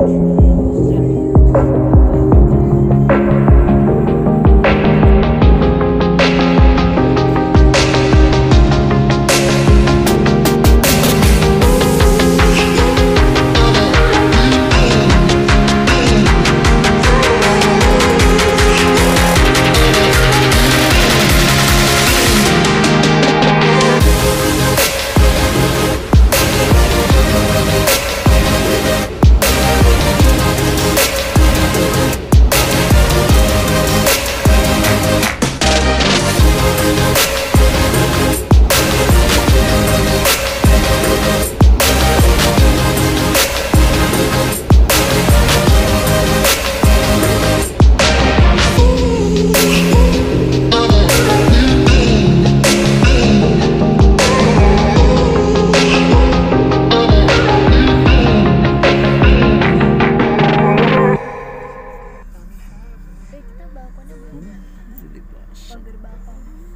Música Pagar.